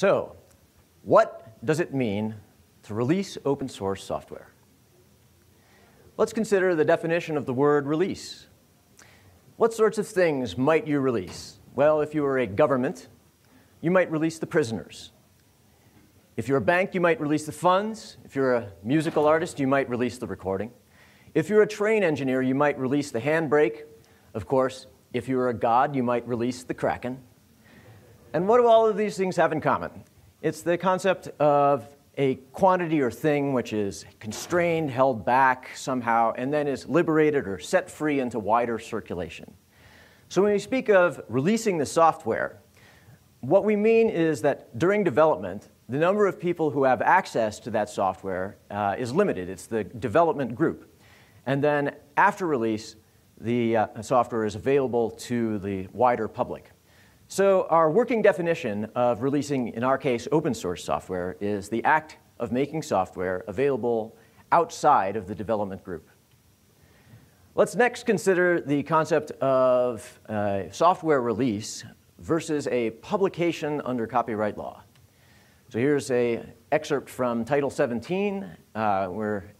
So, what does it mean to release open source software? Let's consider the definition of the word release. What sorts of things might you release? Well, if you were a government, you might release the prisoners. If you're a bank, you might release the funds. If you're a musical artist, you might release the recording. If you're a train engineer, you might release the handbrake. Of course, if you were a god, you might release the kraken. And what do all of these things have in common? It's the concept of a quantity or thing which is constrained, held back somehow, and then is liberated or set free into wider circulation. So when we speak of releasing the software, what we mean is that during development, the number of people who have access to that software uh, is limited. It's the development group. And then after release, the uh, software is available to the wider public. So our working definition of releasing, in our case, open source software is the act of making software available outside of the development group. Let's next consider the concept of uh, software release versus a publication under copyright law. So here's a excerpt from Title 17, uh, where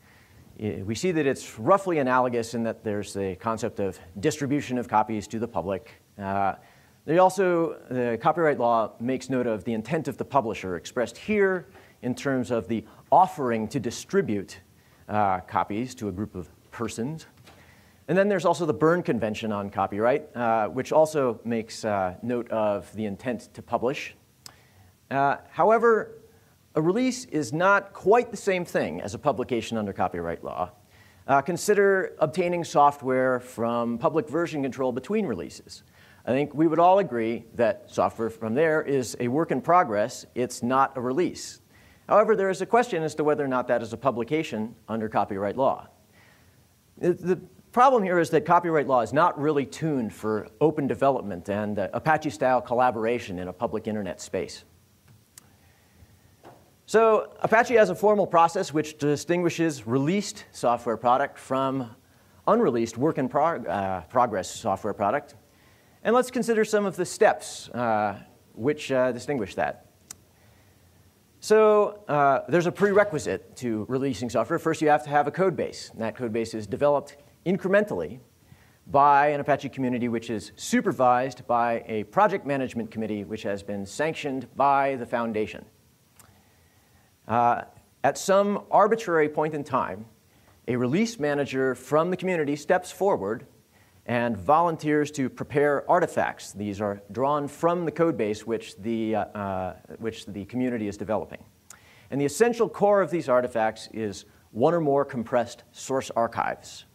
we see that it's roughly analogous in that there's the concept of distribution of copies to the public. Uh, they also, the copyright law makes note of the intent of the publisher expressed here in terms of the offering to distribute uh, copies to a group of persons. And then there's also the Berne Convention on Copyright, uh, which also makes uh, note of the intent to publish. Uh, however, a release is not quite the same thing as a publication under copyright law. Uh, consider obtaining software from public version control between releases. I think we would all agree that software from there is a work in progress, it's not a release. However, there is a question as to whether or not that is a publication under copyright law. The problem here is that copyright law is not really tuned for open development and uh, Apache-style collaboration in a public internet space. So Apache has a formal process which distinguishes released software product from unreleased work in prog uh, progress software product. And let's consider some of the steps uh, which uh, distinguish that. So uh, there's a prerequisite to releasing software. First, you have to have a code base. And that code base is developed incrementally by an Apache community which is supervised by a project management committee which has been sanctioned by the foundation. Uh, at some arbitrary point in time, a release manager from the community steps forward and volunteers to prepare artifacts. These are drawn from the code base which the, uh, uh, which the community is developing. And the essential core of these artifacts is one or more compressed source archives.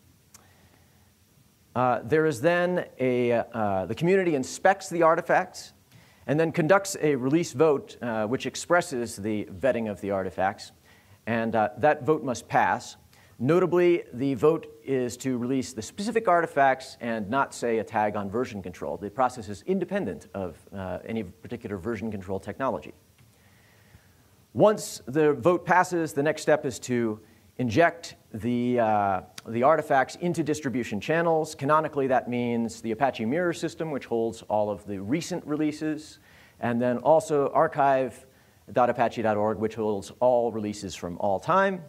Uh, there is then a, uh, the community inspects the artifacts and then conducts a release vote uh, which expresses the vetting of the artifacts. And uh, that vote must pass. Notably, the vote is to release the specific artifacts and not, say, a tag on version control. The process is independent of uh, any particular version control technology. Once the vote passes, the next step is to inject the, uh, the artifacts into distribution channels. Canonically, that means the Apache Mirror system, which holds all of the recent releases, and then also archive.apache.org, which holds all releases from all time.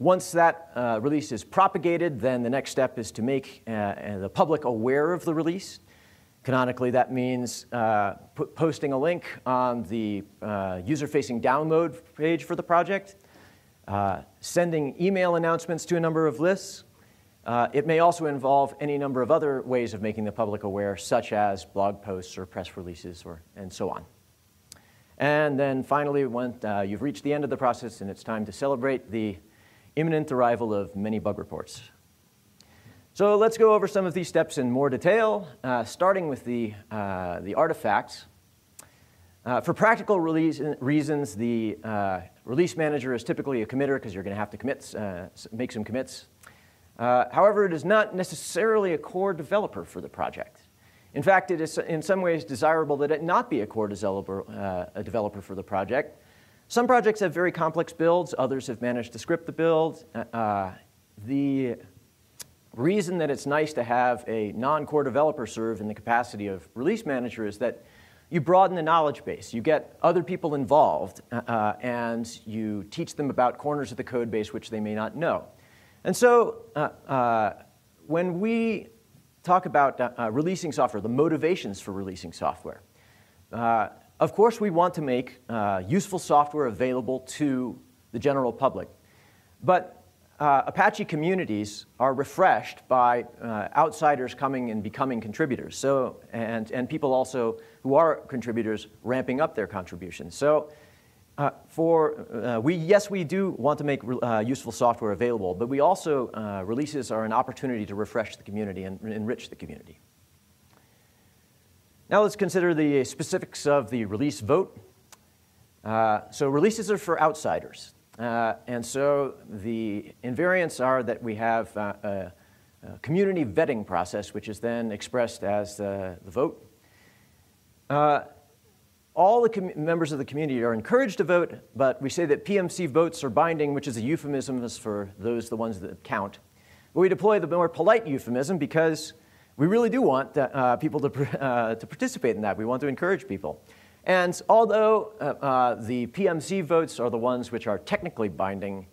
Once that uh, release is propagated, then the next step is to make uh, uh the public aware of the release. Canonically, that means uh, posting a link on the uh, user-facing download page for the project, uh, sending email announcements to a number of lists. It may also involve any number of other ways of making the public aware, such as blog posts or press releases or, and so on. And then finally, when you've reached the end of the process and it's time to celebrate the imminent arrival of many bug reports. So let's go over some of these steps in more detail, uh, starting with the, uh, the artifacts. Uh, for practical release, reasons, the uh, release manager is typically a committer because you're going to have to commit, uh, make some commits. Uh, however, it is not necessarily a core developer for the project. In fact, it is in some ways desirable that it not be a core developer, a developer for the project. Some projects have very complex builds, others have managed to script the build. Uh, the reason that it's nice to have a non-core developer serve in the capacity of release manager is that you broaden the knowledge base. You get other people involved, uh, and you teach them about corners of the code base which they may not know. And so uh, uh, when we talk about uh, uh, releasing software, the motivations for releasing software, uh, of course we want to make useful software available to the general public. But uh, Apache communities are refreshed by uh, outsiders coming and becoming contributors. So, and, and people also who are contributors ramping up their contributions. So, uh, for uh, we, yes, we do want to make uh, useful software available, but we also uh, releases are an opportunity to refresh the community and enrich the community. Now let's consider the specifics of the release vote. so releases are for outsiders. Uh, and so the invariants are that we have uh, a, a, community vetting process, which is then expressed as the, the vote. Uh, all the members of the community are encouraged to vote, but we say that PMC votes are binding, which is a euphemism for those the ones that count. But we deploy the more polite euphemism because we really do want uh, people to, uh, to participate in that. We want to encourage people. And although uh, uh, the PMC votes are the ones which are technically binding,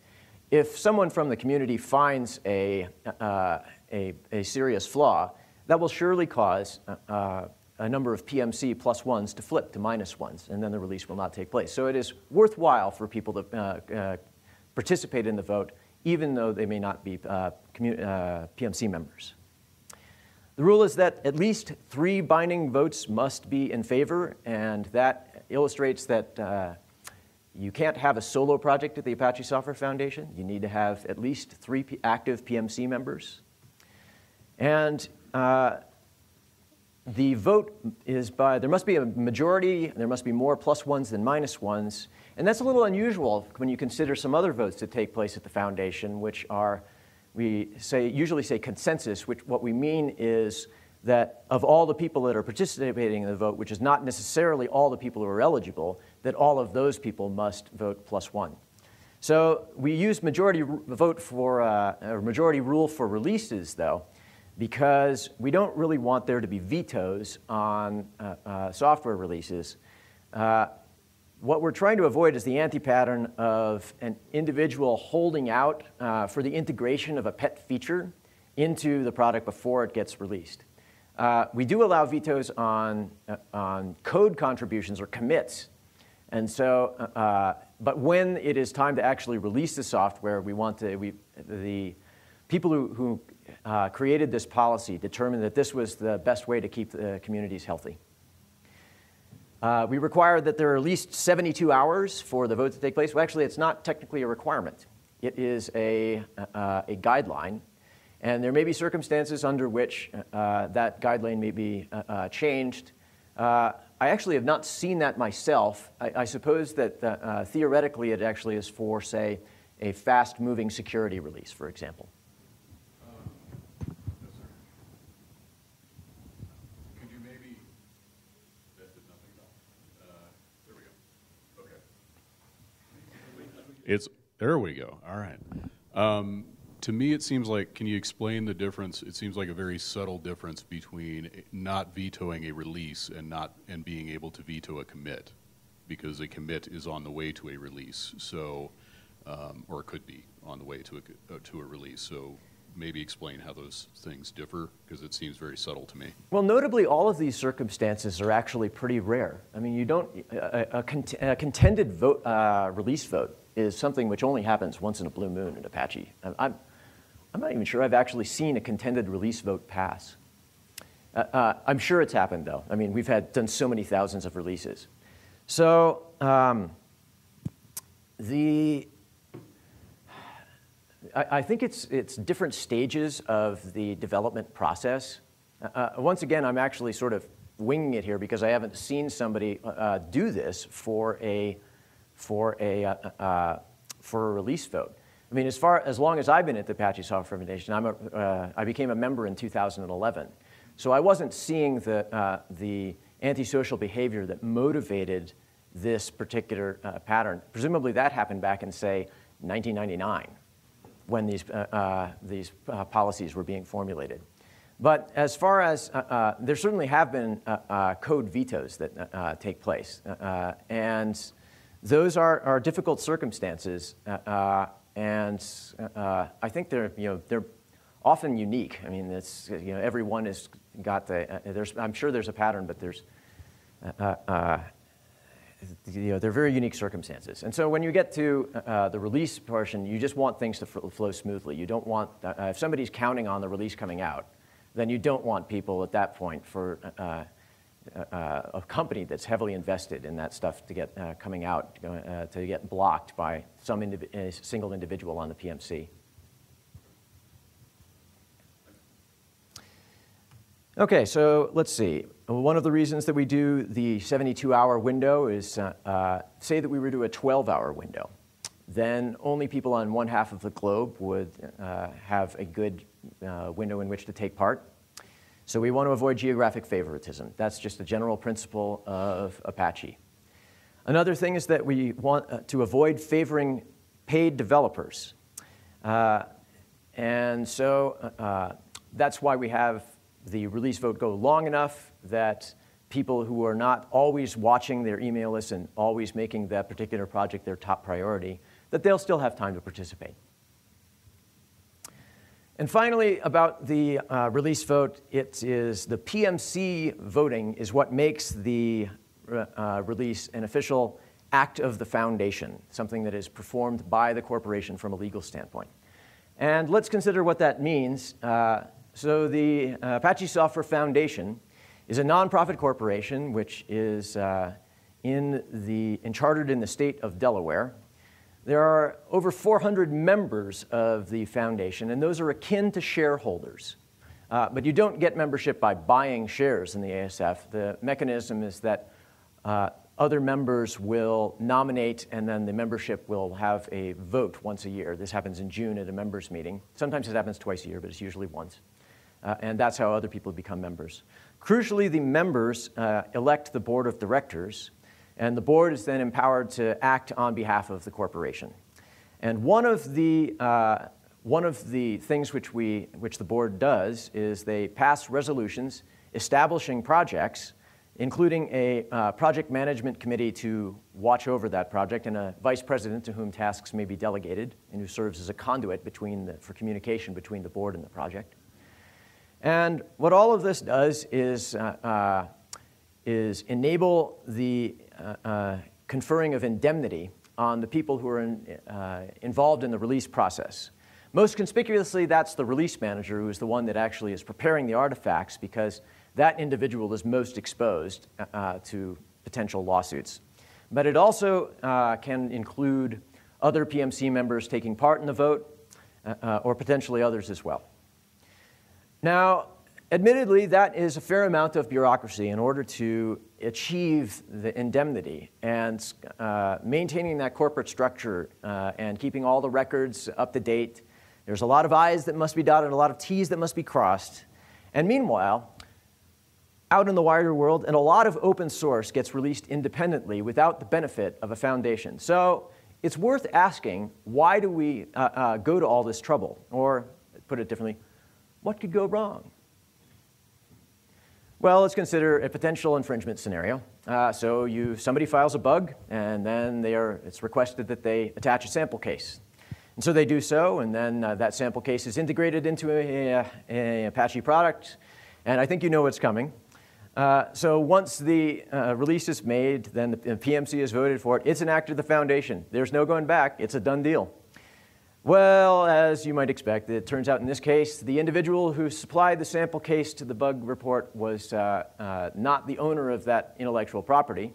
if someone from the community finds a, uh, a, a, serious flaw, that will surely cause uh, a number of PMC plus ones to flip to minus ones, and then the release will not take place. So it is worthwhile for people to uh, uh, participate in the vote, even though they may not be PMC members. The rule is that at least three binding votes must be in favor, and that illustrates that uh, you can't have a solo project at the Apache Software Foundation. You need to have at least three P active PMC members. And uh, the vote is by, there must be a majority, there must be more plus ones than minus ones. And that's a little unusual when you consider some other votes that take place at the foundation, which are we say, usually say consensus, which what we mean is that of all the people that are participating in the vote, which is not necessarily all the people who are eligible, that all of those people must vote plus one. So we use majority vote for, uh, or majority rule for releases though, because we don't really want there to be vetoes on uh, uh, software releases. What we're trying to avoid is the anti-pattern of an individual holding out uh, for the integration of a pet feature into the product before it gets released. Uh, we do allow vetoes on, uh, on code contributions or commits. And so, uh, but when it is time to actually release the software, we want to, we, the people who, who uh, created this policy determined that this was the best way to keep the communities healthy. Uh, we require that there are at least 72 hours for the vote to take place. Well, actually, it's not technically a requirement. It is a, uh, a guideline. And there may be circumstances under which uh, that guideline may be uh, uh, changed. Uh, I actually have not seen that myself. I, I suppose that theoretically it actually is for, say, a fast moving security release, for example. It's there we go. All right. Um, to me, it seems like. Can you explain the difference? It seems like a very subtle difference between not vetoing a release and not and being able to veto a commit, because a commit is on the way to a release. So, um, or it could be on the way to a uh, to a release. So maybe explain how those things differ because it seems very subtle to me. Well, notably, all of these circumstances are actually pretty rare. I mean, you don't a, a, cont a contended vote uh, release vote is something which only happens once in a blue moon in Apache. I'm, I'm not even sure I've actually seen a contended release vote pass. Uh, uh, I'm sure it's happened though. I mean, we've had done so many thousands of releases. So um, the I, I, think it's it's different stages of the development process. Uh, uh once again, I'm actually sort of winging it here because I haven't seen somebody uh, do this for a for a, uh, uh, for a release vote. I mean, as far as long as I've been at the Apache Software Foundation, I'm a, uh, I became a member in 2011. So I wasn't seeing the, uh, the antisocial behavior that motivated this particular uh, pattern. Presumably that happened back in, say, 1999, when these, uh, these policies were being formulated. But as far as, uh, uh, there certainly have been uh, uh code vetoes that uh, uh, take place. and those are, are difficult circumstances. Uh, uh, and uh, I think they're, you know, they're often unique. I mean, it's, you know, everyone has got the, there's, I'm sure there's a pattern, but there's, you know, they're very unique circumstances. And so when you get to uh, the release portion, you just want things to flow smoothly. You don't want, uh, if somebody's counting on the release coming out, then you don't want people at that point for uh, uh a company that's heavily invested in that stuff to get uh, coming out, uh, to get blocked by some indiv single individual on the PMC. Okay, so let's see. One of the reasons that we do the 72-hour window is, uh, uh, say that we were to do a 12-hour window. Then only people on one half of the globe would uh, have a good uh, window in which to take part. So we want to avoid geographic favoritism. That's just the general principle of Apache. Another thing is that we want uh, to avoid favoring paid developers. Uh, and so that's why we have the release vote go long enough that people who are not always watching their email list and always making that particular project their top priority, that they'll still have time to participate. And finally, about the uh, release vote, it is the PMC voting is what makes the uh, release an official act of the foundation, something that is performed by the corporation from a legal standpoint. And let's consider what that means. Uh, so the uh, Apache Software Foundation is a nonprofit corporation which is uh, in the, in chartered in the state of Delaware. There are over 400 members of the foundation, and those are akin to shareholders. Uh, but you don't get membership by buying shares in the ASF. The mechanism is that uh, other members will nominate, and then the membership will have a vote once a year. This happens in June at a members' meeting. Sometimes it happens twice a year, but it's usually once uh, and that's how other people become members. Crucially, the members uh, elect the board of directors, and the board is then empowered to act on behalf of the corporation. And one of the, uh, one of the things which, we, which the board does is they pass resolutions establishing projects, including a uh, project management committee to watch over that project and a vice president to whom tasks may be delegated and who serves as a conduit between the, for communication between the board and the project. And what all of this does is, uh, uh, is enable the uh, uh conferring of indemnity on the people who are in, uh, involved in the release process. Most conspicuously, that's the release manager who is the one that actually is preparing the artifacts because that individual is most exposed uh, to potential lawsuits. But it also can include other PMC members taking part in the vote or potentially others as well. Now, admittedly, that is a fair amount of bureaucracy in order to achieve the indemnity and uh, maintaining that corporate structure uh, and keeping all the records up to date. There's a lot of I's that must be dotted a lot of T's that must be crossed. And meanwhile, out in the wider world, and a lot of open source gets released independently without the benefit of a foundation. So it's worth asking, why do we uh, uh go to all this trouble? Or, put it differently, what could go wrong? Well, let's consider a potential infringement scenario. Uh, so you, somebody files a bug, and then are, it's requested that they attach a sample case. And so they do so, and then uh, that sample case is integrated into a, a, a, Apache product, and I think you know what's coming. Uh, so once the uh, release is made, then the PMC is voted for it. It's an act of the foundation. There's no going back. It's a done deal. Well, as you might expect, it turns out in this case, the individual who supplied the sample case to the bug report was uh, uh, not the owner of that intellectual property.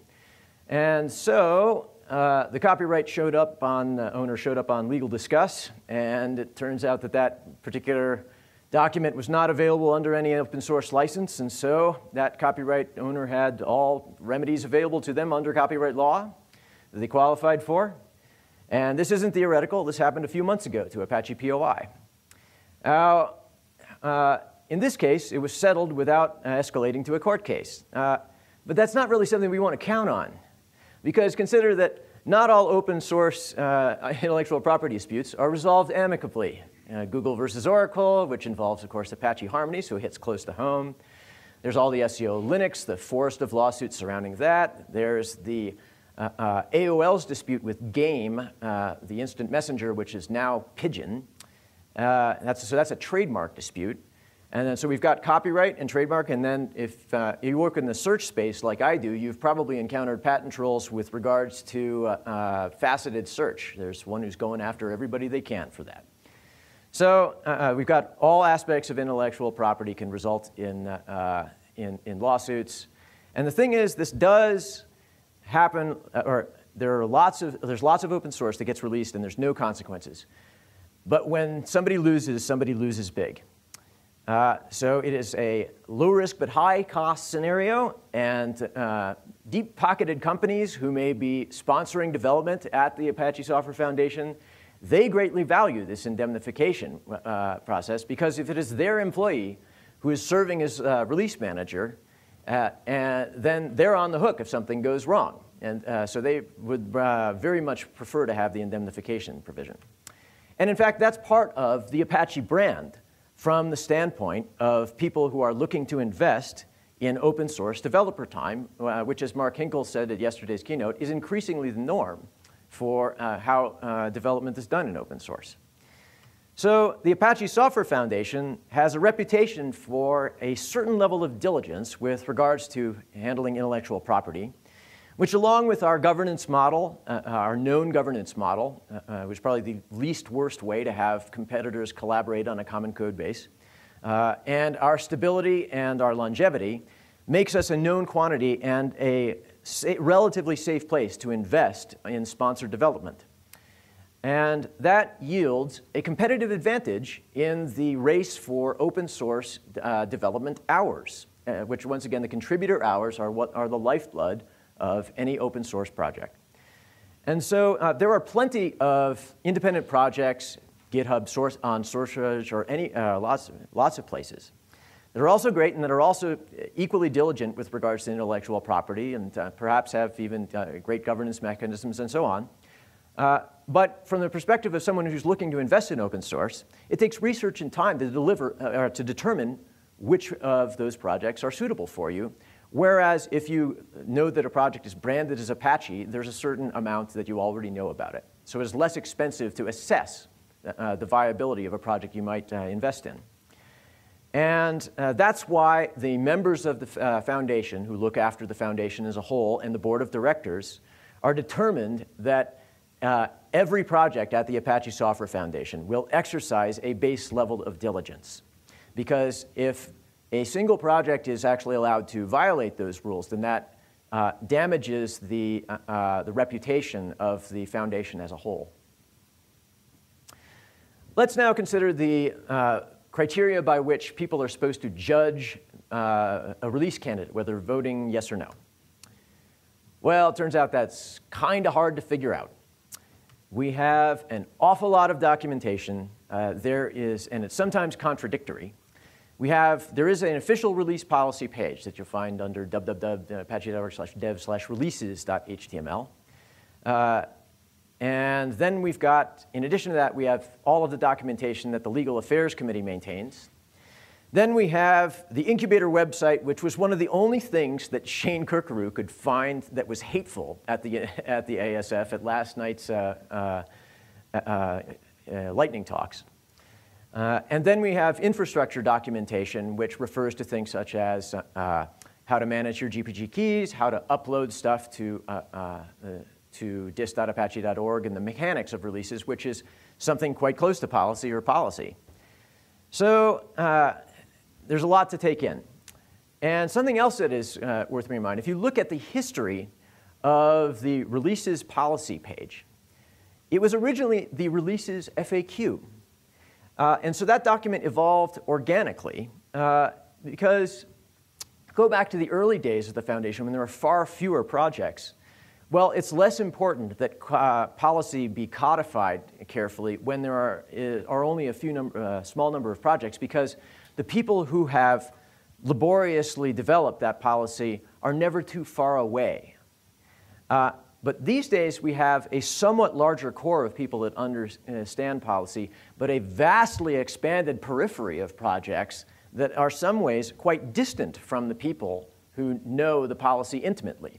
And so uh, the copyright showed up on, owner showed up on Legal Discuss, and it turns out that that particular document was not available under any open source license, and so that copyright owner had all remedies available to them under copyright law that they qualified for. And this isn't theoretical. This happened a few months ago to Apache POI. Now, uh, in this case, it was settled without uh, escalating to a court case. Uh, but that's not really something we want to count on. Because consider that not all open source uh, intellectual property disputes are resolved amicably. uh, Google versus Oracle, which involves, of course, Apache Harmony, so it hits close to home. There's all the SCO Linux, the forest of lawsuits surrounding that. There's the uh, uh, AOL's dispute with Gaim, uh, the instant messenger, which is now Pidgin. Uh, that's, so that's a trademark dispute. And then, so we've got copyright and trademark, and then if uh, you work in the search space like I do, you've probably encountered patent trolls with regards to uh, faceted search. There's one who's going after everybody they can for that. So we've got all aspects of intellectual property can result in, in, in, lawsuits. And the thing is, this does happen, or there are lots of, there's lots of open source that gets released and there's no consequences. But when somebody loses, somebody loses big. Uh, so it is a low risk but high cost scenario, and uh, deep pocketed companies who may be sponsoring development at the Apache Software Foundation, they greatly value this indemnification uh, process because if it is their employee who is serving as release manager, uh, and then they're on the hook if something goes wrong. And uh, so they would very much prefer to have the indemnification provision. And in fact, that's part of the Apache brand from the standpoint of people who are looking to invest in open source developer time, uh, which, as Mark Hinkle said at yesterday's keynote, is increasingly the norm for uh, how uh, development is done in open source. So the Apache Software Foundation has a reputation for a certain level of diligence with regards to handling intellectual property which along with our governance model, uh, uh, our known governance model, uh, uh, which is probably the least worst way to have competitors collaborate on a common code base, uh, and our stability and our longevity, makes us a known quantity and a sa relatively safe place to invest in sponsored development. And that yields a competitive advantage in the race for open source uh, development hours, which once again, the contributor hours are what are the lifeblood of any open source project. And so uh, there are plenty of independent projects, GitHub source, on SourceForge or any, uh, lots, lots of places that are also great and that are also equally diligent with regards to intellectual property and uh, perhaps have even uh, great governance mechanisms and so on. Uh, but from the perspective of someone who's looking to invest in open source, it takes research and time to deliver uh, to determine which of those projects are suitable for you Whereas if you know that a project is branded as Apache, there's a certain amount that you already know about it. So it's less expensive to assess uh, the viability of a project you might uh, invest in. And uh, that's why the members of the uh, foundation, who look after the foundation as a whole, and the board of directors, are determined that uh, every project at the Apache Software Foundation will exercise a base level of diligence. Because if a single project is actually allowed to violate those rules, then that uh, damages the, uh, uh, the reputation of the foundation as a whole. Let's now consider the uh, criteria by which people are supposed to judge uh, a release candidate, whether voting yes or no. Well, it turns out that's kind of hard to figure out. We have an awful lot of documentation. Uh, there is, and it's sometimes contradictory, we have, there is an official release policy page that you'll find under www.apache.org slash dev slash releases.html. Uh, and then we've got, in addition to that, we have all of the documentation that the Legal Affairs Committee maintains. Then we have the incubator website, which was one of the only things that Shane Curcuru could find that was hateful at the, at the ASF at last night's uh, uh, uh, uh lightning talks. Uh, and then we have infrastructure documentation, which refers to things such as uh, how to manage your GPG keys, how to upload stuff to, to dist.apache.org, and the mechanics of releases, which is something quite close to policy or policy. So uh, there's a lot to take in. And something else that is uh, worth bearing in mind, if you look at the history of the releases policy page, it was originally the releases FAQ. Uh, and so that document evolved organically uh, because go back to the early days of the foundation when there were far fewer projects. Well, it's less important that uh, policy be codified carefully when there are, are only a few number, uh, small number of projects because the people who have laboriously developed that policy are never too far away. Uh, but these days we have a somewhat larger core of people that understand policy, but a vastly expanded periphery of projects that are some ways quite distant from the people who know the policy intimately.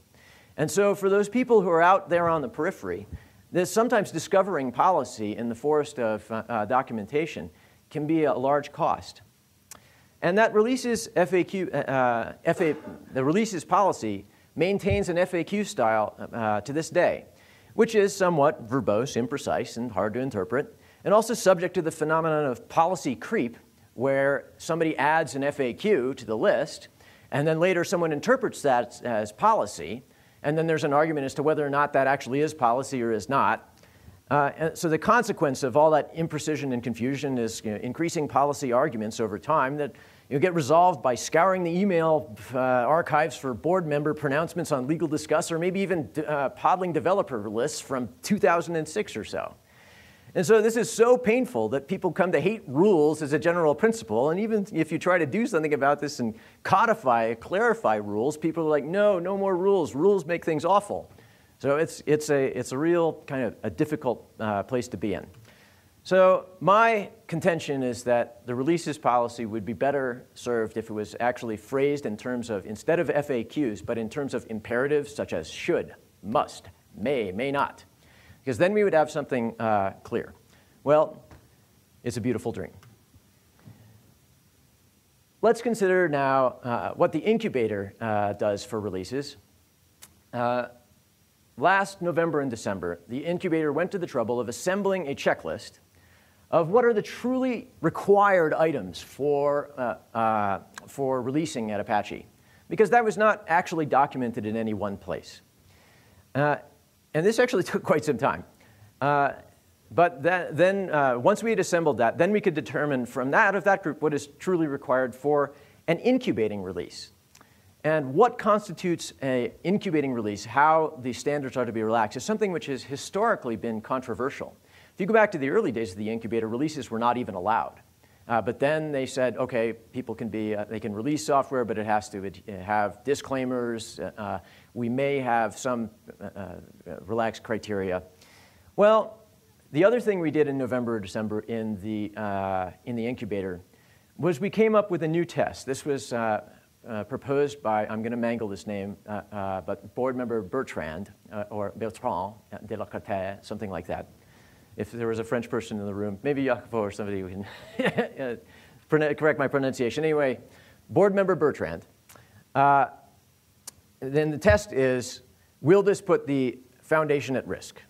And so for those people who are out there on the periphery, there's sometimes discovering policy in the forest of uh, uh, documentation can be a large cost. And that releases FAQ, uh, FA, the releases policy maintains an FAQ style uh, to this day, which is somewhat verbose, imprecise, and hard to interpret, and also subject to the phenomenon of policy creep, where somebody adds an FAQ to the list, and then later someone interprets that as policy, and then there's an argument as to whether or not that actually is policy or is not. Uh, so the consequence of all that imprecision and confusion is you know, increasing policy arguments over time that you know, get resolved by scouring the email uh, archives for board member pronouncements on legal discuss, or maybe even uh, podling developer lists from 2006 or so. And so this is so painful that people come to hate rules as a general principle. And even if you try to do something about this and codify, clarify rules, people are like, no, no more rules. Rules make things awful. So it's, it's, a, it's a real kind of a difficult uh, place to be in. So my contention is that the releases policy would be better served if it was actually phrased in terms of, instead of FAQs, but in terms of imperatives such as should, must, may, may not because then we would have something uh, clear. Well, it's a beautiful dream. Let's consider now uh, what the incubator uh, does for releases. Uh, last November and December, the incubator went to the trouble of assembling a checklist of what are the truly required items for, uh, uh, for releasing at Apache, because that was not actually documented in any one place. Uh, and this actually took quite some time. Uh, but that, then, uh, once we had assembled that, then we could determine from that of that group what is truly required for an incubating release. And what constitutes an incubating release, how the standards are to be relaxed, is something which has historically been controversial. If you go back to the early days of the incubator, releases were not even allowed. Uh, but then they said, okay, people can be, uh, they can release software, but it has to have disclaimers. Uh, we may have some uh, uh, relaxed criteria. Well, the other thing we did in November or December in the, uh, in the incubator was we came up with a new test. This was uh, uh, proposed by, I'm going to mangle this name, uh, uh, but board member Bertrand, uh, or Bertrand de la Cartere, something like that. If there was a French person in the room, maybe Jacopo or somebody who can correct my pronunciation. Anyway, board member Bertrand. then the test is, will this put the foundation at risk?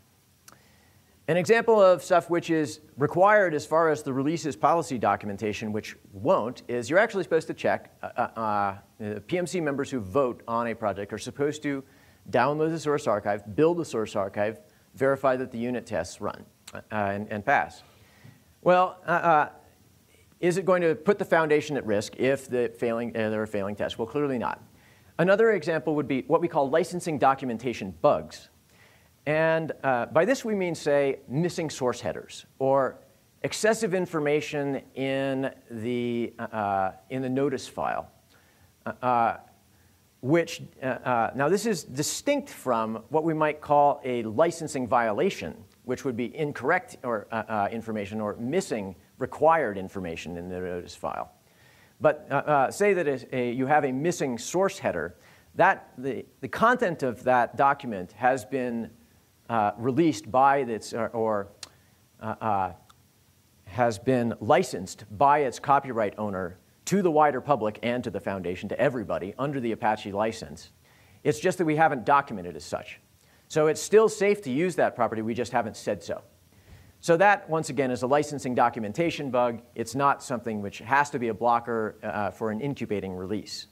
An example of stuff which is required as far as the releases policy documentation, which won't, is you're actually supposed to check, uh, uh, uh PMC members who vote on a project are supposed to download the source archive, build the source archive, verify that the unit tests run uh, and, and, pass. Well, uh, uh, is it going to put the foundation at risk if the failing, there are failing tests? Well, clearly not. Another example would be what we call licensing documentation bugs. And uh, by this we mean, say, missing source headers or excessive information in the, uh, uh in the notice file. Uh, uh which, uh, now this is distinct from what we might call a licensing violation, which would be incorrect or, information or missing required information in the notice file. But say that a, you have a missing source header, that the, the content of that document has been uh, released by its, or, or uh, uh, has been licensed by its copyright owner to the wider public and to the foundation, to everybody, under the Apache license. It's just that we haven't documented as such. So it's still safe to use that property, we just haven't said so. So that, once again, is a licensing documentation bug. It's not something which has to be a blocker uh, for an incubating release.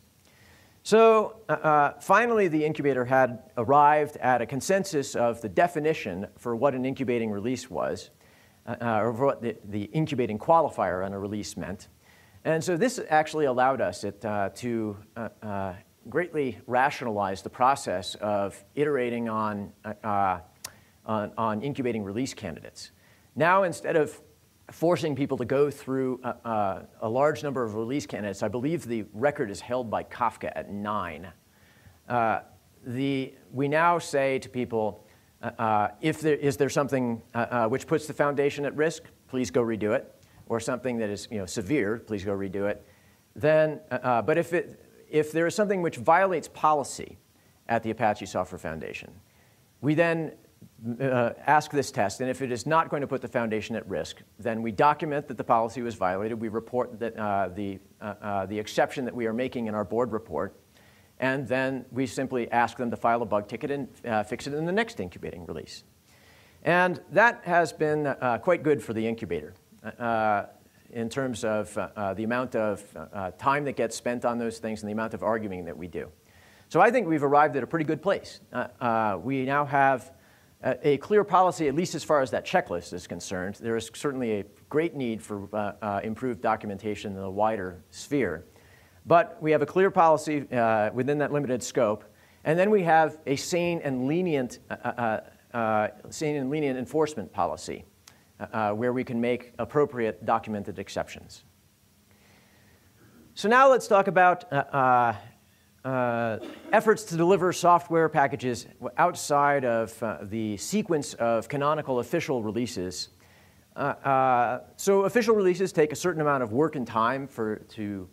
So uh, uh, finally, the incubator had arrived at a consensus of the definition for what an incubating release was, uh, uh or what the, the, incubating qualifier on a release meant. And so this actually allowed us it, uh, to greatly rationalize the process of iterating on, on, on incubating release candidates. Now, instead of forcing people to go through a, a, a, large number of release candidates. I believe the record is held by Kafka at nine. Uh, the, we now say to people, Uh, if there is there something uh, uh, which puts the foundation at risk, please go redo it, or something that is you know, severe, please go redo it. Then, uh, uh, but if, it, if there is something which violates policy at the Apache Software Foundation, we then uh, ask this test, and if it is not going to put the foundation at risk, then we document that the policy was violated. We report that, uh, the, uh, uh, the exception that we are making in our board report, and then we simply ask them to file a bug ticket and uh, fix it in the next incubating release. And that has been uh, quite good for the incubator in terms of the amount of time that gets spent on those things and the amount of arguing that we do. So I think we've arrived at a pretty good place. we now have a clear policy, at least as far as that checklist is concerned. There is certainly a great need for uh, uh, improved documentation in the wider sphere. But we have a clear policy uh, within that limited scope, and then we have a sane and lenient, uh, uh, uh, sane and lenient enforcement policy where we can make appropriate documented exceptions. So now let's talk about uh, efforts to deliver software packages outside of uh, the sequence of canonical official releases. Uh, uh, so official releases take a certain amount of work and time for, to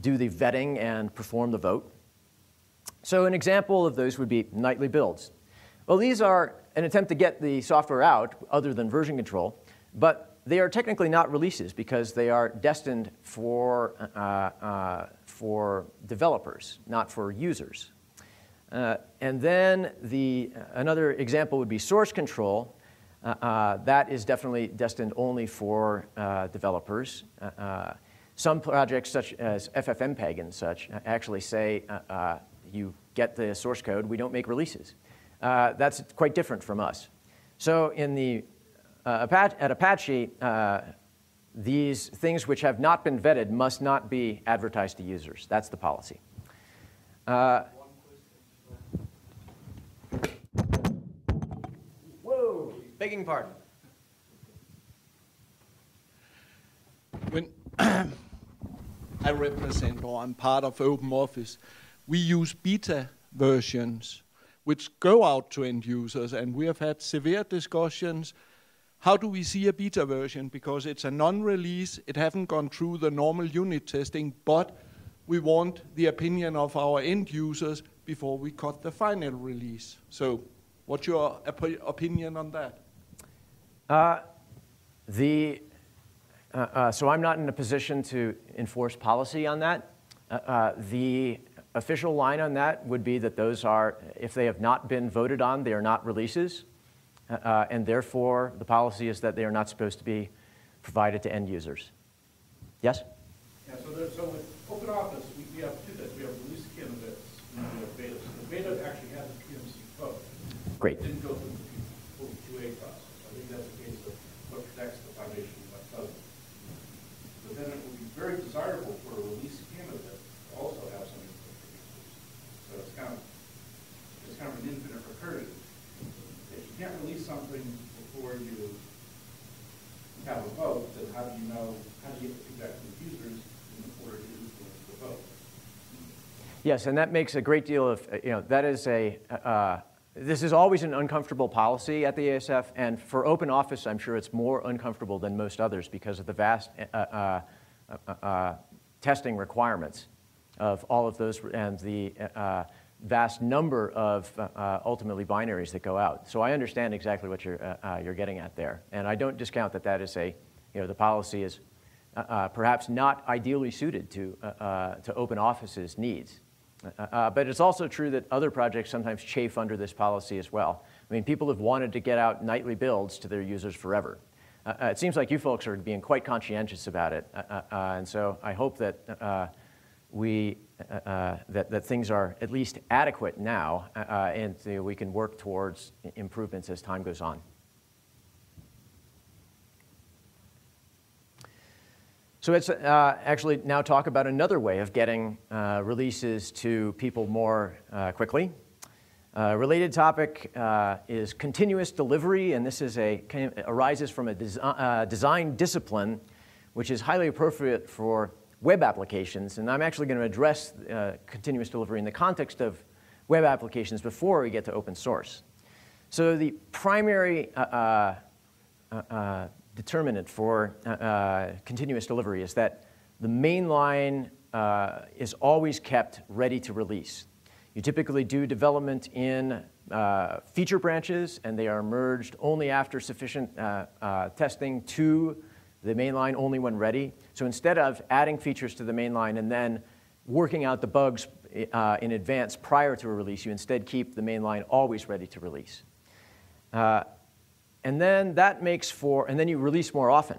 do the vetting and perform the vote. So an example of those would be nightly builds. Well, these are an attempt to get the software out other than version control, but they are technically not releases because they are destined for, uh, uh, for developers, not for users. Uh, and then the, another example would be source control. Uh, uh, that is definitely destined only for uh, developers. some projects, such as FFmpeg and such, actually say you get the source code, we don't make releases. that's quite different from us. So in the at Apache, uh, these things which have not been vetted must not be advertised to users. That's the policy. Uh, whoa, begging pardon. When I represent or I'm part of Open Office, we use beta versions which go out to end users, and we have had severe discussions how do we see a beta version? Because it's a non-release, it hasn't gone through the normal unit testing, but we want the opinion of our end users before we cut the final release. So what's your op opinion on that? Uh, the, uh, uh, so I'm not in a position to enforce policy on that. Uh, uh, the official line on that would be that those are, if they have not been voted on, they are not releases. Uh, and therefore, the policy is that they are not supposed to be provided to end users. Yes? Yeah, so, there, so with Open Office, we, we have two things. We have release candidates and we have betas. The beta actually has a PMC code. Great. It didn't go through the QA process. I think that's a case of what protects the foundation and what doesn't. But then it would be very desirable for a release candidate to also have some input for users. So it's kind of, it's kind of an infinite recursion can't release something before you have a vote, then how do you know, how do you get the feedback from the users in order to influence the vote? Yes, and that makes a great deal of, you know, that is a, uh, this is always an uncomfortable policy at the ASF, and for open office, I'm sure it's more uncomfortable than most others because of the vast uh, uh, uh, uh testing requirements of all of those and the uh, vast number of uh, uh, ultimately binaries that go out. So I understand exactly what you're, uh, uh, you're getting at there. And I don't discount that that is a, you know, the policy is uh, uh, perhaps not ideally suited to, to open offices needs. but it's also true that other projects sometimes chafe under this policy as well. I mean, people have wanted to get out nightly builds to their users forever. it seems like you folks are being quite conscientious about it. and so I hope that we, uh, uh, that, that things are at least adequate now, uh, uh and we can work towards improvements as time goes on. So let's uh, actually now talk about another way of getting uh, releases to people more quickly. A related topic is continuous delivery, and this is a, arises from a desi design discipline which is highly appropriate for web applications, and I'm actually going to address uh, continuous delivery in the context of web applications before we get to open source. So the primary uh, uh, uh, uh determinant for uh, continuous delivery is that the main line is always kept ready to release. You typically do development in uh, feature branches, and they are merged only after sufficient uh, uh, testing to the mainline only when ready. So instead of adding features to the mainline and then working out the bugs uh, in advance prior to a release, you instead keep the mainline always ready to release. And then that makes for, and then you release more often.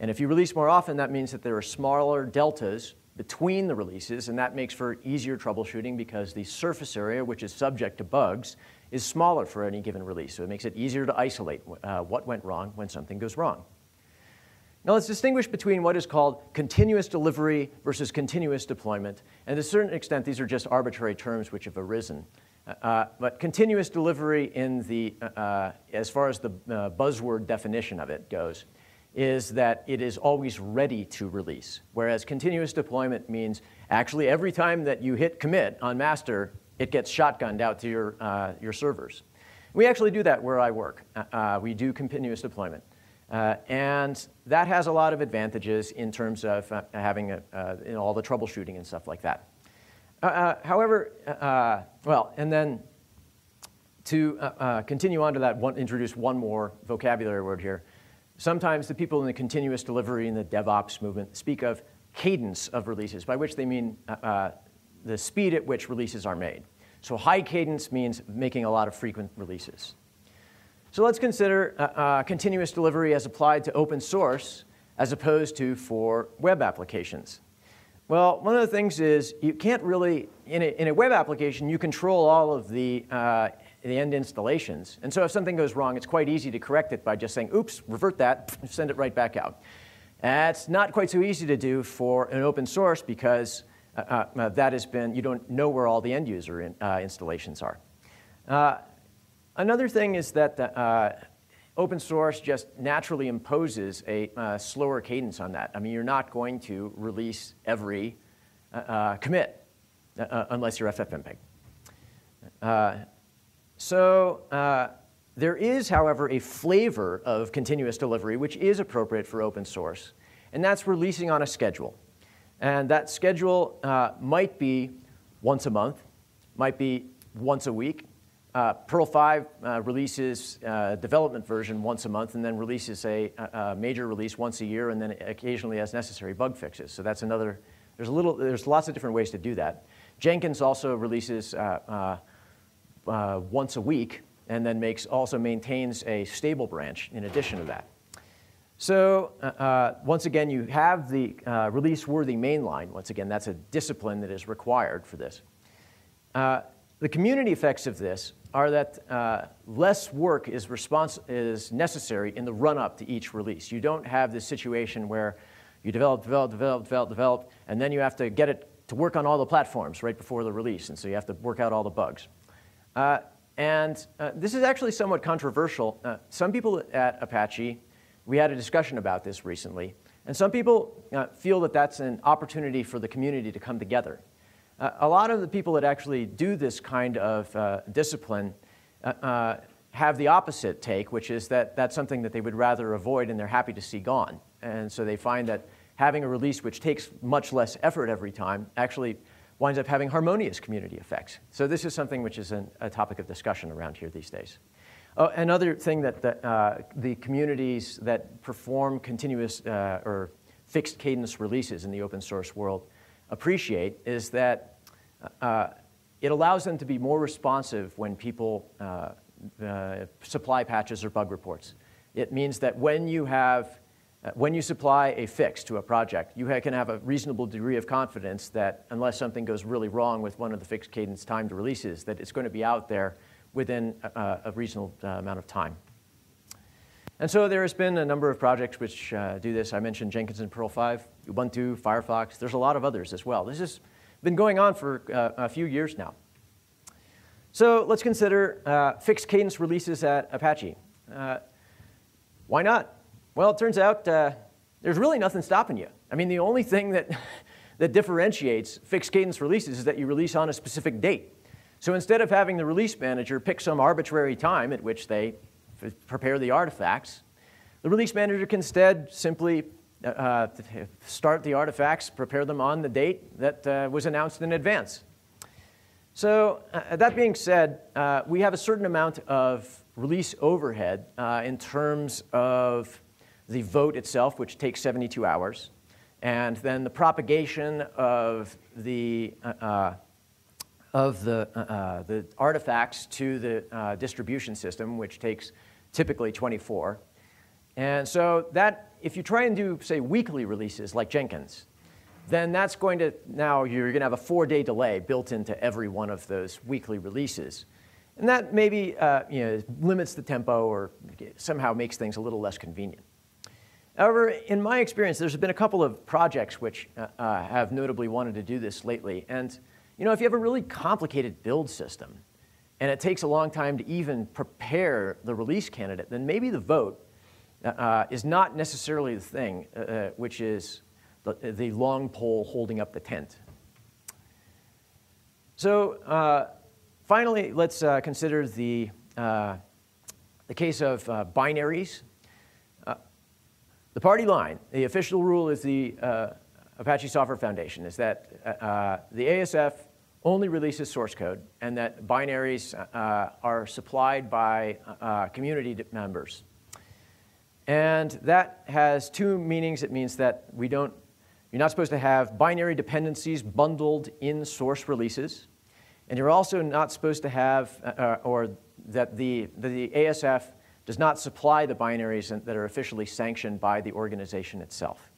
And if you release more often, that means that there are smaller deltas between the releases, and that makes for easier troubleshooting because the surface area, which is subject to bugs, is smaller for any given release. So it makes it easier to isolate uh, what went wrong when something goes wrong. Now let's distinguish between what is called continuous delivery versus continuous deployment. And to a certain extent, these are just arbitrary terms which have arisen. Uh, uh but continuous delivery in the, uh, uh as far as the uh, buzzword definition of it goes, is that it is always ready to release. Whereas continuous deployment means actually every time that you hit commit on master, it gets shotgunned out to your, uh, your servers. We actually do that where I work. we do continuous deployment. Uh, and that has a lot of advantages in terms of uh, having a, uh, all the troubleshooting and stuff like that. Uh, uh, however, uh, well, and then to continue on to that, one, introduce one more vocabulary word here. Sometimes the people in the continuous delivery and the DevOps movement speak of cadence of releases, by which they mean the speed at which releases are made. So high cadence means making a lot of frequent releases. So let's consider uh, uh, continuous delivery as applied to open source as opposed to for web applications. Well, one of the things is you can't really, in a, in a web application, you control all of the, uh, the end installations. And so if something goes wrong, it's quite easy to correct it by just saying, oops, revert that, send it right back out. That's not quite so easy to do for an open source because uh, uh, that has been, you don't know where all the end user in, uh, installations are. Another thing is that uh, open source just naturally imposes a uh, slower cadence on that. I mean, you're not going to release every uh, uh commit uh, uh, unless you're FFmpeg. so there is, however, a flavor of continuous delivery which is appropriate for open source, and that's releasing on a schedule. And that schedule might be once a month, might be once a week, uh, Perl 5 uh, releases uh, development version once a month and then releases a, a, major release once a year and then occasionally as necessary bug fixes. So that's another, there's a little, there's lots of different ways to do that. Jenkins also releases uh, uh, uh, once a week and then makes, also maintains a stable branch in addition to that. So once again, you have the release-worthy mainline. Once again, that's a discipline that is required for this. the community effects of this are that uh, less work is, is necessary in the run-up to each release. You don't have this situation where you develop, develop, develop, develop, develop, and then you have to get it to work on all the platforms right before the release, and so you have to work out all the bugs. Uh, and uh, this is actually somewhat controversial. Uh, some people at Apache, we had a discussion about this recently, and some people uh, feel that that's an opportunity for the community to come together uh, a lot of the people that actually do this kind of uh, discipline uh, uh, have the opposite take, which is that that's something that they would rather avoid and they're happy to see gone. And so they find that having a release which takes much less effort every time actually winds up having harmonious community effects. So this is something which is an, a topic of discussion around here these days. Oh, another thing that, that uh, the communities that perform continuous uh, or fixed cadence releases in the open source world appreciate is that uh, it allows them to be more responsive when people uh, uh, supply patches or bug reports. It means that when you have uh, when you supply a fix to a project, you can have a reasonable degree of confidence that unless something goes really wrong with one of the fixed cadence timed releases, that it's going to be out there within a, reasonable uh, amount of time. And so there has been a number of projects which do this. I mentioned Jenkins and Perl 5, Ubuntu, Firefox. There's a lot of others as well. This is been going on for uh, a few years now. So let's consider uh, fixed cadence releases at Apache. Uh, why not? Well, it turns out uh, there's really nothing stopping you. I mean, the only thing that, that differentiates fixed cadence releases is that you release on a specific date. So instead of having the release manager pick some arbitrary time at which they prepare the artifacts, the release manager can instead simply uh, start the artifacts, prepare them on the date that uh, was announced in advance. So uh, that being said, uh, we have a certain amount of release overhead uh, in terms of the vote itself, which takes 72 hours, and then the propagation of the uh, of the, the artifacts to the distribution system, which takes typically 24. And so that, if you try and do, say, weekly releases like Jenkins, then that's going to, now you're going to have a four-day delay built into every one of those weekly releases. And that maybe uh, you know, limits the tempo or somehow makes things a little less convenient. However, in my experience, there's been a couple of projects which uh, uh, have notably wanted to do this lately. And you know, if you have a really complicated build system and it takes a long time to even prepare the release candidate, then maybe the vote uh, is not necessarily the thing, uh, uh, which is the, the, long pole holding up the tent. So uh, finally, let's uh, consider the, uh, the case of binaries. the party line, the official rule is the Apache Software Foundation, is that the ASF only releases source code and that binaries are supplied by community members. And that has two meanings. It means that we don't, you're not supposed to have binary dependencies bundled in source releases. And you're also not supposed to have, uh, or that the, the ASF does not supply the binaries that are officially sanctioned by the organization itself.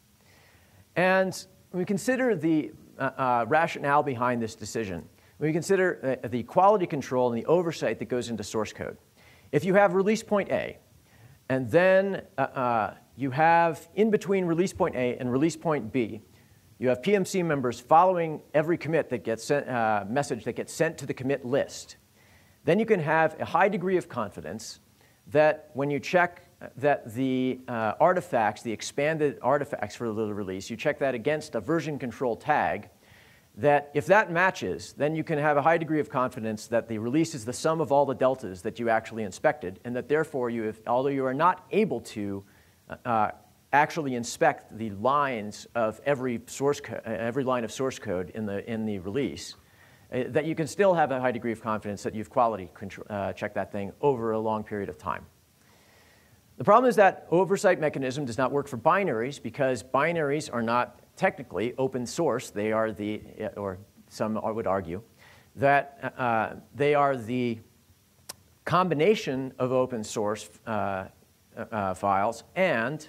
And we consider the uh, uh, rationale behind this decision. We consider uh, the quality control and the oversight that goes into source code. If you have release point A, and then uh, uh, you have in between release point A and release point B, you have PMC members following every commit that gets sent, uh, message that gets sent to the commit list. Then you can have a high degree of confidence that when you check that the uh, artifacts, the expanded artifacts for the release, you check that against a version control tag, that if that matches, then you can have a high degree of confidence that the release is the sum of all the deltas that you actually inspected, and that therefore, you although you are not able to uh, uh actually inspect the lines of every, source uh, every line of source code in the, in the release, uh, that you can still have a high degree of confidence that you've quality control, uh, checked that thing over a long period of time. The problem is that oversight mechanism does not work for binaries because binaries are not technically open source. They are the, or some would argue, that uh, they are the combination of open source uh, uh, files and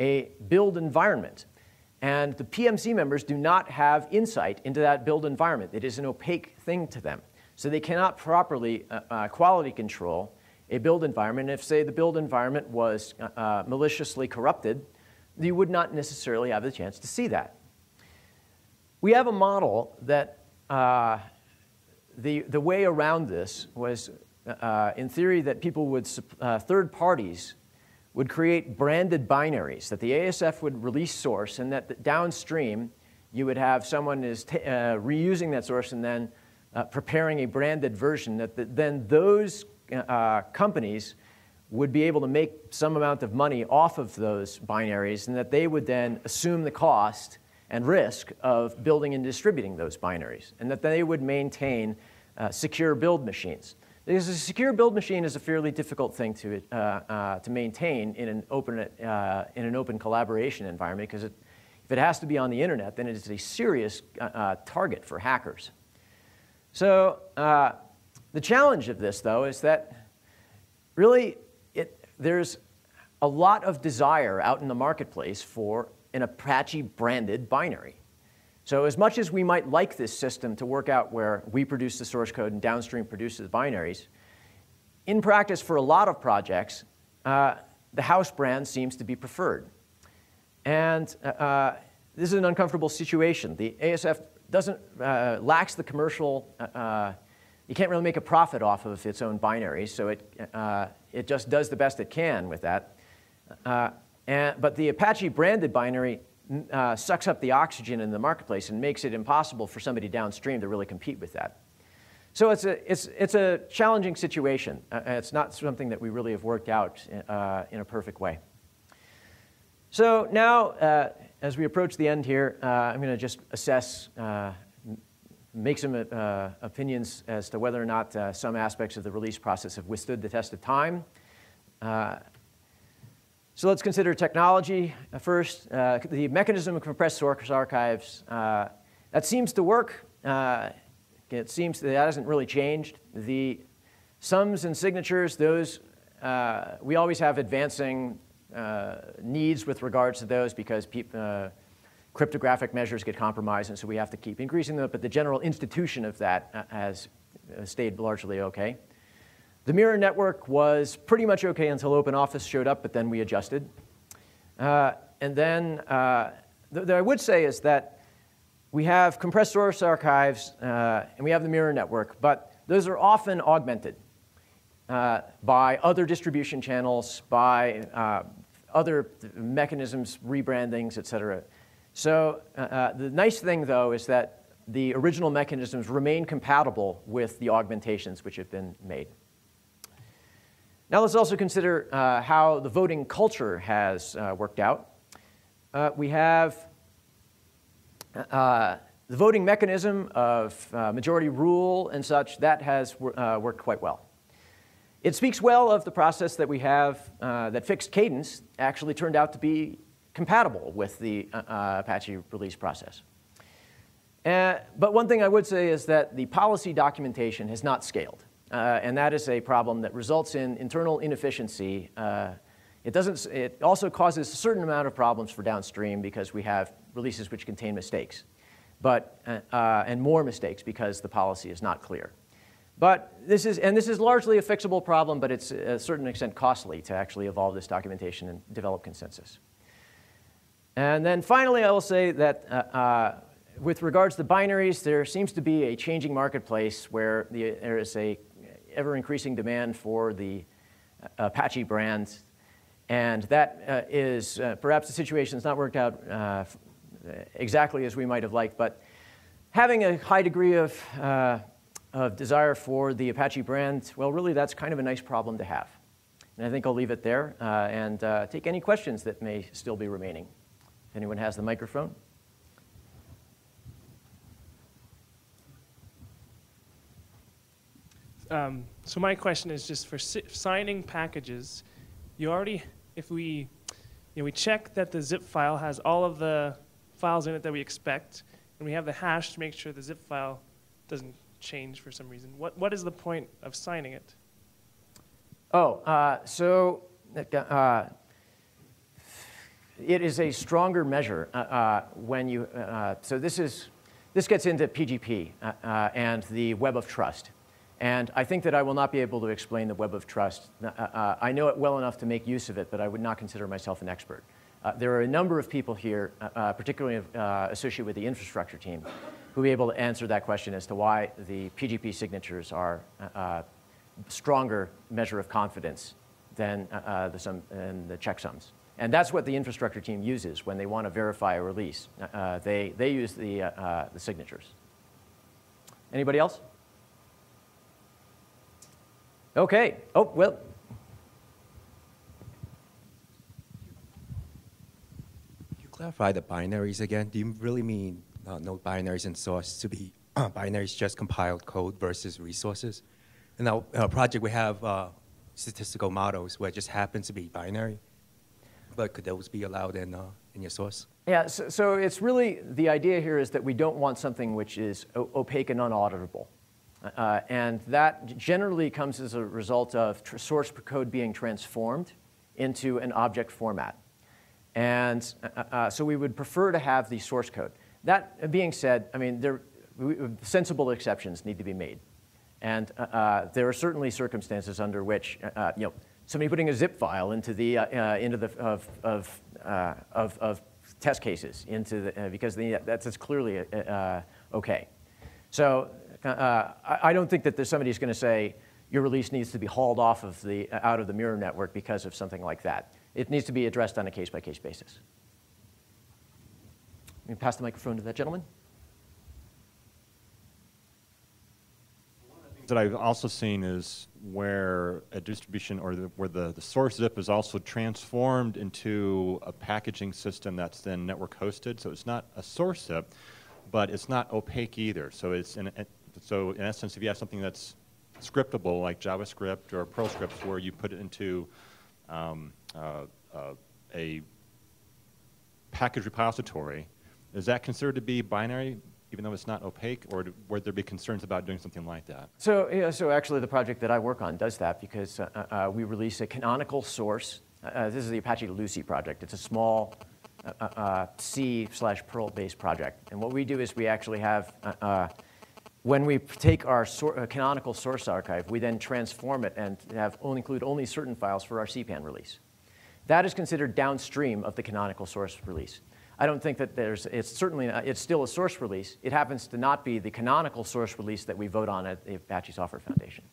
a build environment. And the PMC members do not have insight into that build environment. It is an opaque thing to them. So they cannot properly uh, uh, quality control a build environment. If, say, the build environment was uh, maliciously corrupted, you would not necessarily have the chance to see that. We have a model that uh, the, the way around this was, uh, in theory, that people would, uh, third parties would create branded binaries, that the ASF would release source, and that downstream you would have someone is uh, reusing that source and then preparing a branded version, that the, then those uh, companies would be able to make some amount of money off of those binaries and that they would then assume the cost and risk of building and distributing those binaries and that they would maintain uh, secure build machines. Because a secure build machine is a fairly difficult thing to, uh, uh, to maintain in an, open, uh, in an open collaboration environment because if it has to be on the internet, then it is a serious uh, target for hackers. So the challenge of this, though, is that really there's a lot of desire out in the marketplace for an Apache branded binary. So, as much as we might like this system to work out where we produce the source code and downstream produces the binaries, in practice, for a lot of projects, uh, the house brand seems to be preferred. And uh, uh this is an uncomfortable situation. The ASF doesn't, uh, lacks the commercial uh, uh, you can't really make a profit off of its own binary, so it, uh, it just does the best it can with that. Uh, and, but the Apache branded binary uh, sucks up the oxygen in the marketplace and makes it impossible for somebody downstream to really compete with that. So it's a, it's, it's a challenging situation. Uh, it's not something that we really have worked out uh, in a perfect way. So now, uh, as we approach the end here, I'm going to just assess, make some uh, opinions as to whether or not some aspects of the release process have withstood the test of time. So let's consider technology first. Uh, the mechanism of compressed source archives, uh, that seems to work. Uh, it seems that, that hasn't really changed. The sums and signatures, those, uh, we always have advancing uh, needs with regards to those because uh, cryptographic measures get compromised, and so we have to keep increasing them, but the general institution of that has stayed largely okay. The mirror network was pretty much okay until OpenOffice showed up, but then we adjusted. Uh, and then uh, th- I would say is that we have compressed source archives uh, and we have the mirror network, but those are often augmented uh, by other distribution channels, by uh, other mechanisms, rebrandings, et cetera. So uh, uh, the nice thing, though, is that the original mechanisms remain compatible with the augmentations which have been made. Now let's also consider uh, how the voting culture has worked out. we have uh, the voting mechanism of uh, majority rule and such, that has uh, worked quite well. It speaks well of the process that we have uh, that fixed cadence actually turned out to be compatible with the uh, Apache release process. but one thing I would say is that the policy documentation has not scaled. and that is a problem that results in internal inefficiency it, doesn't, it also causes a certain amount of problems for downstream because we have releases which contain mistakes, but, uh, uh, and more mistakes because the policy is not clear. But this is, and this is largely a fixable problem, but it's a certain extent costly to actually evolve this documentation and develop consensus. And then finally, I will say that uh, uh, with regards to binaries, there seems to be a changing marketplace where the, there is a ever increasing demand for the uh, Apache brand and that uh, is uh, perhaps the situation has not worked out exactly as we might have liked, but having a high degree of, of desire for the Apache brand, well, really that's kind of a nice problem to have. And I think I'll leave it there uh, and uh, take any questions that may still be remaining. If anyone has the microphone. Um, so my question is just for si signing packages, you already if we, you know, we check that the zip file has all of the files in it that we expect, and we have the hash to make sure the zip file doesn't change for some reason. What, what is the point of signing it? Oh, uh, so uh, it is a stronger measure uh, uh when you, uh, so this is, this gets into PGP uh, and the web of trust. And I think that I will not be able to explain the web of trust. Uh, uh, I know it well enough to make use of it, but I would not consider myself an expert. Uh, there are a number of people here, uh, uh, particularly uh, associated with the infrastructure team, who will be able to answer that question as to why the PGP signatures are a stronger measure of confidence than the, sum, than the checksums. And that's what the infrastructure team uses when they want to verify a release. they, they use the, the signatures. Anybody else? Okay. Oh, well. You clarify the binaries again? Do you really mean uh, no binaries in source to be uh, binaries just compiled code versus resources? In our uh, project, we have uh, statistical models where it just happens to be binary, but could those be allowed in, uh, in your source? Yeah, so, so, it's really the idea here is that we don't want something which is opaque and unauditable. Uh, and that generally comes as a result of source code being transformed into an object format. And uh, uh, so we would prefer to have the source code. That being said, I mean, there, sensible exceptions need to be made. And uh, uh, there are certainly circumstances under which, uh, you know, somebody putting a zip file into the, uh, uh, into the, of, of, uh, of, of, test cases into the, because the, that's, that's clearly okay. So uh, I, don't think that there's somebody who's going to say your release needs to be hauled off of the, out of the mirror network because of something like that. It needs to be addressed on a case-by-case basis. Let me pass the microphone to that gentleman. I want that I've also seen is where a distribution or the, where the, the source zip is also transformed into a packaging system that's then network hosted. So it's not a source zip, but it's not opaque either. So it's in, so in essence, if you have something that's scriptable like JavaScript or Perl scripts where you put it into um, uh, uh, a package repository, is that considered to be binary even though it's not opaque, or would there be concerns about doing something like that? So, yeah, so actually, the project that I work on does that because uh, uh, we release a canonical source. Uh, uh, this is the Apache Lucy project. It's a small uh, uh, uh, C slash Perl based project. And what we do is we actually have, uh, uh, when we take our sor- uh, canonical source archive, we then transform it and have only include only certain files for our CPAN release. That is considered downstream of the canonical source release. I don't think that there's, it's certainly, not, it's still a source release. It happens to not be the canonical source release that we vote on at the Apache Software Foundation.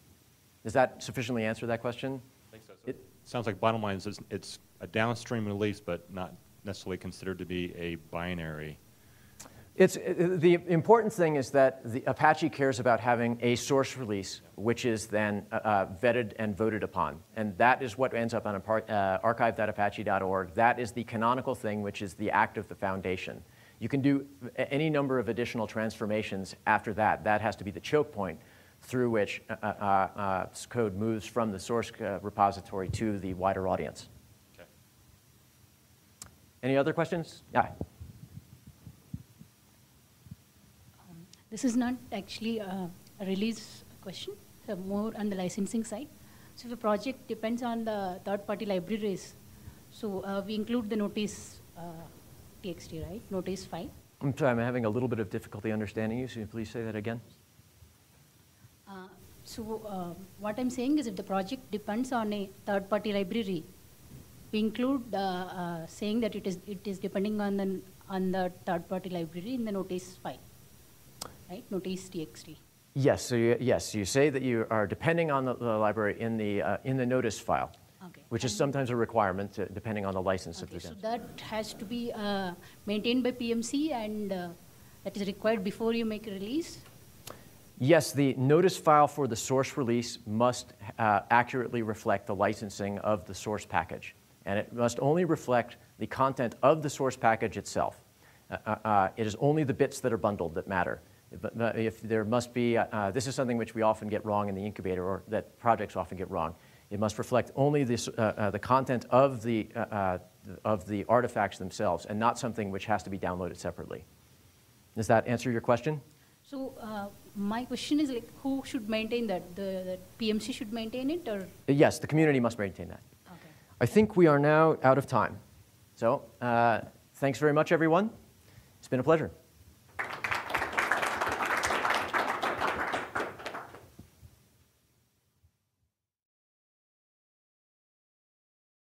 Does that sufficiently answer that question? i think so It- Sounds like bottom line is it's- it's a downstream release, but not necessarily considered to be a binary. It's, uh, the important thing is that the Apache cares about having a source release, which is then uh, uh, vetted and voted upon. And that is what ends up on a par- uh, archive.apache.org. That is the canonical thing, which is the act of the foundation. You can do any number of additional transformations after that. That has to be the choke point through which uh, uh, uh, code moves from the source uh, repository to the wider audience. Okay. Any other questions? Yeah. This is not actually a a release question, so more on the licensing side. So if a project depends on the third-party libraries, so uh, we include the notice uh, TXT, right? Notice file. I'm sorry, I'm having a little bit of difficulty understanding you. So you please say that again? Uh, So uh, what I'm saying is if the project depends on a third-party library, we include uh, uh, saying that it is, it is depending on the, on the third-party library in the notice file, right? Notice TXT. Yes, so you, yes, you say that you are depending on the, the library in the, uh, in the notice file, Okay. which is sometimes a requirement to, depending on the license Okay, they're so that has to be uh, maintained by PMC and uh, that is required before you make a release? Yes, the notice file for the source release must uh, accurately reflect the licensing of the source package. And it must only reflect the content of the source package itself. Uh, uh, uh, it is only the bits that are bundled that matter. But if there must be, uh, uh, this is something which we often get wrong in the incubator, or that projects often get wrong. It must reflect only this, uh, uh, the content of the, uh, of the artifacts themselves, and not something which has to be downloaded separately. Does that answer your question? So uh, my question is like, who should maintain that? The, the PMC should maintain it or? Yes, the community must maintain that. Okay. I think we are now out of time. So, uh, thanks very much, everyone. It's been a pleasure.